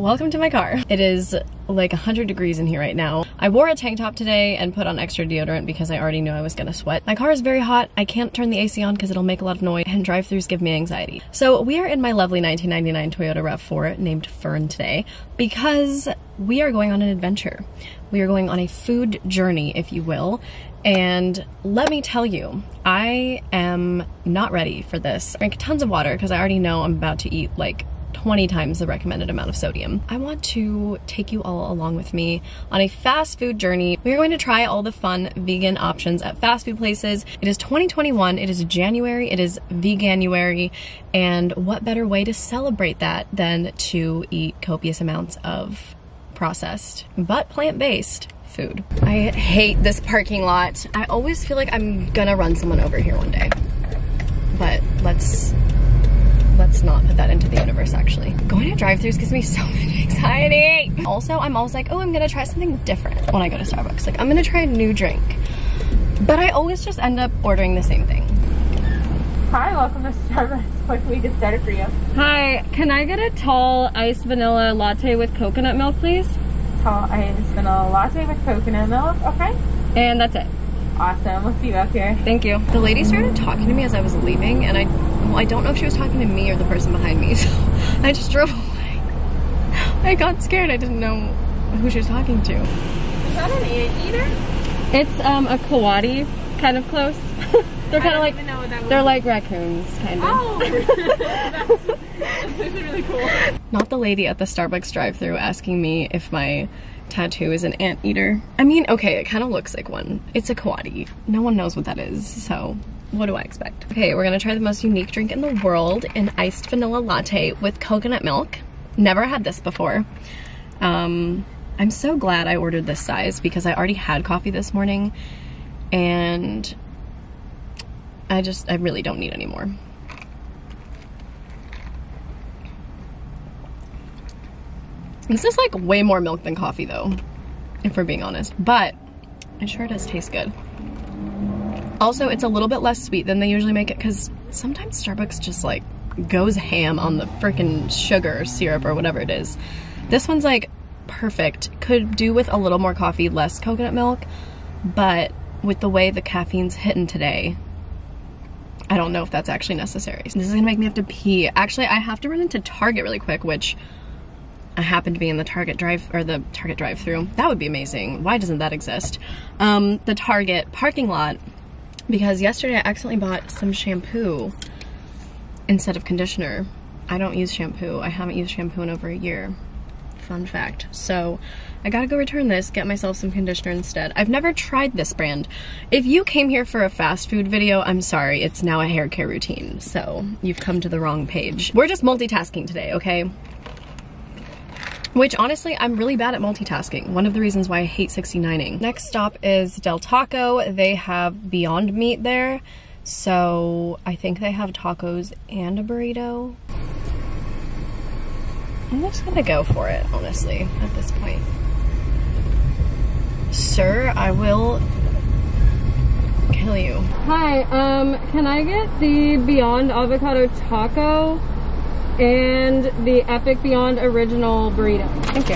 welcome to my car. It is like 100 degrees in here right now. I wore a tank top today and put on extra deodorant because I already knew I was gonna sweat. My car is very hot. I can't turn the AC on because it'll make a lot of noise and drive-throughs give me anxiety. So we are in my lovely 1999 Toyota RAV4 named Fern today because we are going on an adventure. We are going on a food journey, if you will. And let me tell you, I am not ready for this. I Drink tons of water because I already know I'm about to eat like 20 times the recommended amount of sodium. I want to take you all along with me on a fast food journey. We are going to try all the fun vegan options at fast food places. It is 2021, it is January, it is Veganuary, and what better way to celebrate that than to eat copious amounts of processed, but plant-based food. I hate this parking lot. I always feel like I'm gonna run someone over here one day. But let's let's not put that into the universe actually. Going to drive-throughs gives me so much anxiety. Also, I'm always like, oh, I'm gonna try something different when I go to Starbucks. Like, I'm gonna try a new drink. But I always just end up ordering the same thing. Hi, welcome to Starbucks. What can we get started for you? Hi, can I get a tall iced vanilla latte with coconut milk, please? Tall iced vanilla latte with coconut milk. Okay. And that's it. Awesome. We'll see you up here. Thank you. The lady started talking to me as I was leaving, and I, well, I don't know if she was talking to me or the person behind me, so I just drove away. I got scared. I didn't know who she was talking to. Is that an anteater? It's um, a coati, kind of close. they're kind of like, they're like raccoons, kind of. Oh! that's, that's really cool. Not the lady at the Starbucks drive-through asking me if my tattoo is an anteater. I mean, okay, it kind of looks like one. It's a coati. No one knows what that is, so what do I expect? Okay, we're gonna try the most unique drink in the world, an iced vanilla latte with coconut milk. Never had this before. Um, I'm so glad I ordered this size because I already had coffee this morning and I just, I really don't need any more. This is like way more milk than coffee though, if we're being honest, but it sure does taste good. Also, it's a little bit less sweet than they usually make it because sometimes Starbucks just like goes ham on the freaking sugar syrup or whatever it is. This one's like perfect. Could do with a little more coffee, less coconut milk, but with the way the caffeine's hitting today, I don't know if that's actually necessary. This is gonna make me have to pee. Actually, I have to run into Target really quick, which I happen to be in the Target drive or the Target drive through. That would be amazing. Why doesn't that exist? Um, the Target parking lot because yesterday I accidentally bought some shampoo instead of conditioner. I don't use shampoo. I haven't used shampoo in over a year. Fun fact. So I gotta go return this, get myself some conditioner instead. I've never tried this brand. If you came here for a fast food video, I'm sorry, it's now a hair care routine. So you've come to the wrong page. We're just multitasking today, okay? Which honestly, I'm really bad at multitasking. One of the reasons why I hate 69ing. Next stop is Del Taco. They have Beyond Meat there. So I think they have tacos and a burrito. I'm just gonna go for it, honestly, at this point. Sir, I will kill you. Hi, um, can I get the Beyond Avocado Taco and the Epic Beyond Original Burrito? Thank you.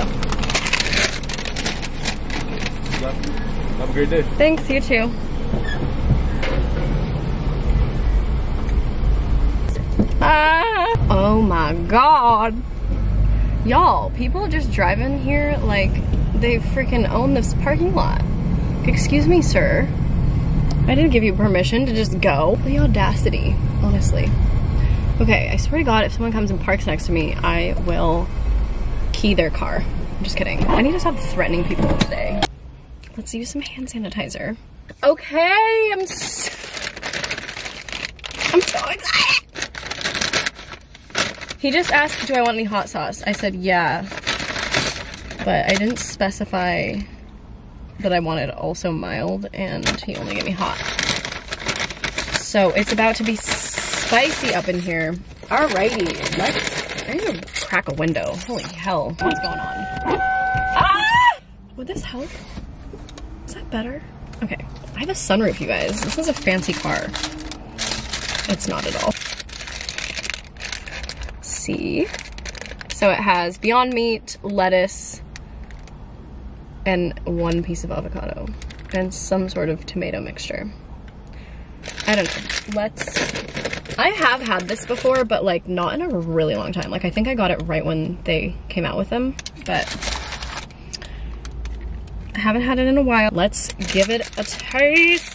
Have a great day. Thanks, you too. Ah! Oh my god. Y'all, people just driving here like they freaking own this parking lot. Excuse me, sir. I didn't give you permission to just go. The audacity, honestly. Okay, I swear to God, if someone comes and parks next to me, I will key their car. I'm just kidding. I need to stop threatening people today. Let's use some hand sanitizer. Okay, I'm so, I'm so excited. He just asked, do I want any hot sauce? I said, yeah. But I didn't specify that I wanted also mild, and he only gave me hot. So it's about to be spicy up in here. Alrighty, let's, I need to crack a window. Holy hell, what's going on? Ah! Would this help? Is that better? Okay, I have a sunroof, you guys. This is a fancy car. It's not at all. See? So it has Beyond Meat, lettuce, and one piece of avocado and some sort of tomato mixture. I don't know. Let's. I have had this before, but like not in a really long time. Like I think I got it right when they came out with them, but I haven't had it in a while. Let's give it a taste.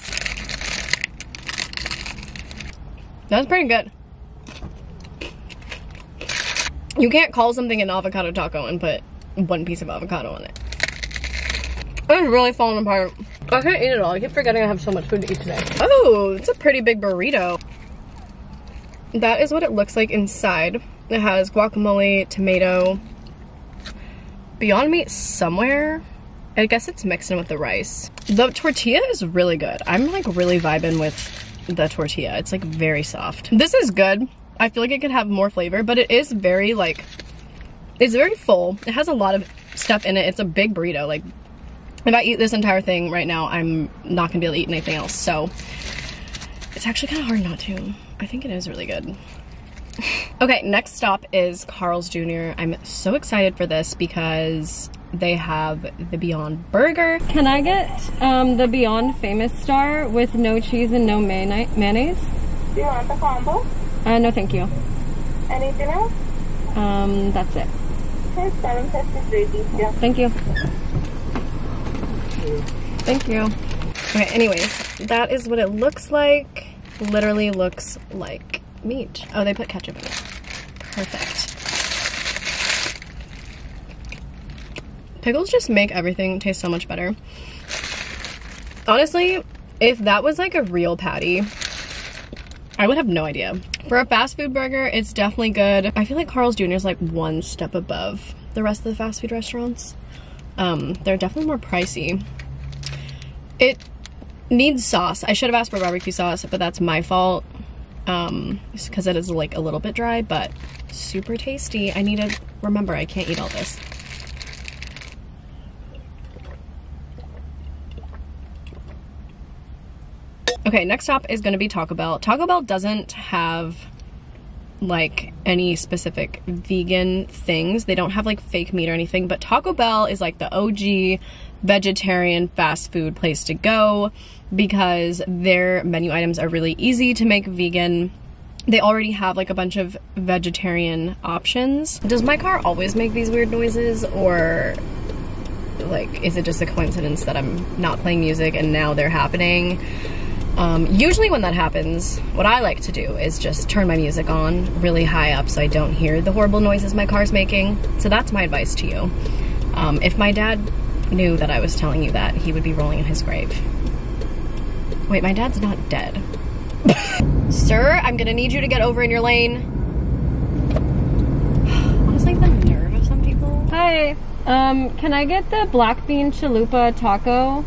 That's pretty good. You can't call something an avocado taco and put one piece of avocado on it. It's really falling apart. I can't eat it all. I keep forgetting I have so much food to eat today. Oh, it's a pretty big burrito. That is what it looks like inside. It has guacamole, tomato, Beyond Meat somewhere. I guess it's mixed in with the rice. The tortilla is really good. I'm like really vibing with the tortilla. It's like very soft. This is good. I feel like it could have more flavor, but it is very like, it's very full. It has a lot of stuff in it. It's a big burrito. Like if I eat this entire thing right now, I'm not gonna be able to eat anything else. So it's actually kind of hard not to. I think it is really good. okay, next stop is Carl's Jr. I'm so excited for this because they have the Beyond Burger. Can I get um, the Beyond Famous Star with no cheese and no mayonnaise? Do you want the combo? Uh, no, thank you. Anything else? Um, that's it. Okay, 753 yeah. Thank you. Thank you. Okay, anyways, that is what it looks like. Literally looks like meat. Oh, they put ketchup in it. Perfect. Pickles just make everything taste so much better. Honestly, if that was like a real patty, I would have no idea. For a fast food burger, it's definitely good. I feel like Carl's Jr. is like one step above the rest of the fast food restaurants. Um, they're definitely more pricey. It needs sauce. I should have asked for barbecue sauce, but that's my fault. Um, because it is like a little bit dry, but super tasty. I need to remember I can't eat all this. Okay, next stop is gonna be Taco Bell. Taco Bell doesn't have like any specific vegan things. They don't have like fake meat or anything, but Taco Bell is like the OG vegetarian fast food place to go because their menu items are really easy to make vegan. They already have like a bunch of vegetarian options. Does my car always make these weird noises or like is it just a coincidence that I'm not playing music and now they're happening? Um, usually when that happens, what I like to do is just turn my music on really high up so I don't hear the horrible noises my car's making. So that's my advice to you. Um, if my dad knew that I was telling you that, he would be rolling in his grave. Wait, my dad's not dead. Sir, I'm gonna need you to get over in your lane. Honestly, the nerve of some people. Hi, um, can I get the black bean chalupa taco?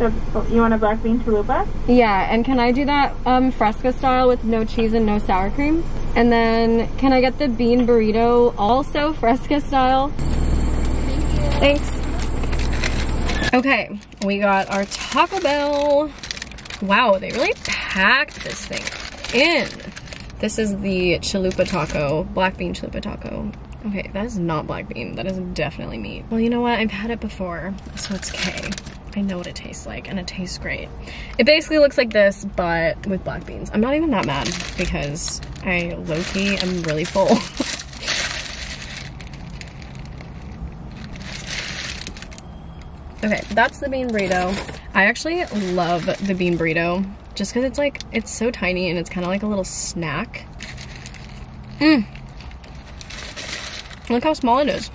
You want a black bean chalupa? Yeah, and can I do that um, fresca style with no cheese and no sour cream? And then can I get the bean burrito also fresca style? Thanks. Okay, we got our Taco Bell. Wow, they really packed this thing in. This is the chalupa taco, black bean chalupa taco. Okay, that is not black bean. That is definitely meat. Well, you know what? I've had it before, so it's okay. I know what it tastes like, and it tastes great. It basically looks like this, but with black beans. I'm not even that mad because I low-key am really full. Okay, that's the bean burrito. I actually love the bean burrito just because it's like, it's so tiny and it's kind of like a little snack. Mmm. Look how small it is.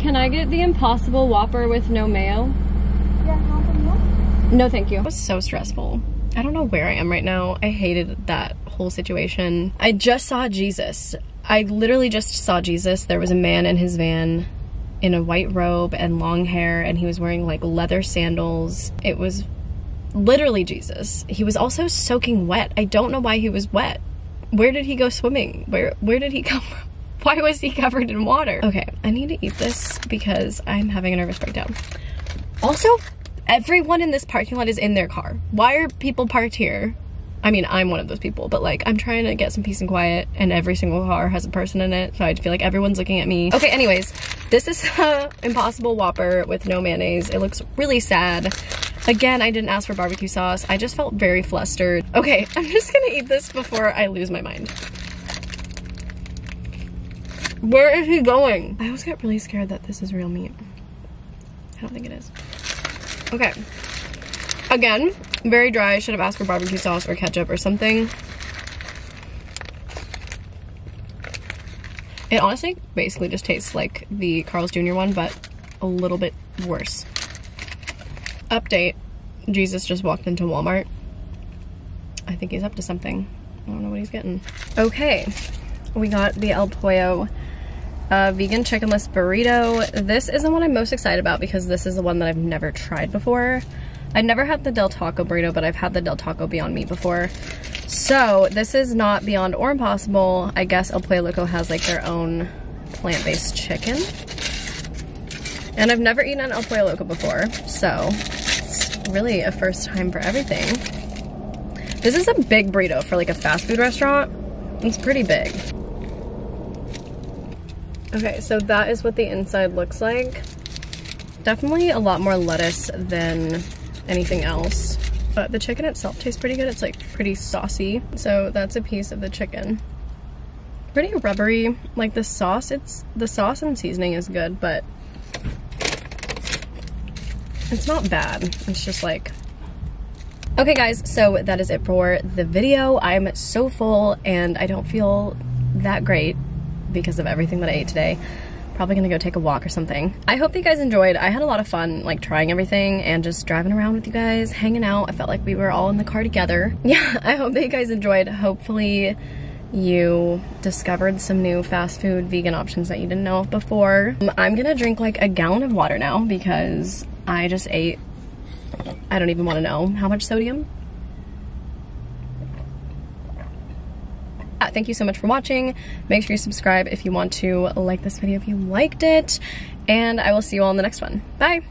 Can I get the Impossible Whopper with no mayo? No thank you. It was so stressful. I don't know where I am right now. I hated that whole situation. I just saw Jesus. I literally just saw Jesus. There was a man in his van in a white robe and long hair and he was wearing like leather sandals. It was literally Jesus. He was also soaking wet. I don't know why he was wet. Where did he go swimming? Where where did he come from? Why was he covered in water? Okay, I need to eat this because I'm having a nervous breakdown. Also, everyone in this parking lot is in their car. Why are people parked here? I mean, I'm one of those people, but like I'm trying to get some peace and quiet and every single car has a person in it. So I feel like everyone's looking at me. Okay, anyways, this is a Impossible Whopper with no mayonnaise. It looks really sad. Again, I didn't ask for barbecue sauce. I just felt very flustered. Okay, I'm just gonna eat this before I lose my mind. Where is he going? I always get really scared that this is real meat. I don't think it is. Okay. Again, very dry. I Should have asked for barbecue sauce or ketchup or something. It honestly basically just tastes like the Carl's Jr. one, but a little bit worse. Update. Jesus just walked into Walmart. I think he's up to something. I don't know what he's getting. Okay, we got the El Pollo uh, vegan chickenless burrito. This is the one I'm most excited about because this is the one that I've never tried before. I've never had the Del Taco burrito, but I've had the Del Taco Beyond Meat before. So this is not Beyond or Impossible. I guess El Pollo Loco has like their own plant-based chicken. And I've never eaten an El Pollo Loco before, so it's really a first time for everything. This is a big burrito for like a fast food restaurant. It's pretty big. Okay, so that is what the inside looks like. Definitely a lot more lettuce than anything else. But the chicken itself tastes pretty good. It's like pretty saucy. So that's a piece of the chicken. Pretty rubbery. Like the sauce, it's the sauce and seasoning is good, but it's not bad. It's just like Okay guys, so that is it for the video. I'm so full and I don't feel that great because of everything that I ate today. Probably gonna go take a walk or something. I hope that you guys enjoyed. I had a lot of fun like trying everything and just driving around with you guys, hanging out. I felt like we were all in the car together. Yeah, I hope that you guys enjoyed. Hopefully you discovered some new fast food vegan options that you didn't know of before. I'm gonna drink like a gallon of water now because I just ate, I don't even wanna know how much sodium thank you so much for watching. Make sure you subscribe if you want to like this video if you liked it. And I will see you all in the next one. Bye!